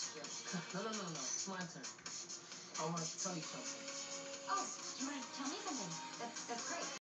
ask you. No, no, no, no. It's my turn. I want to tell you something.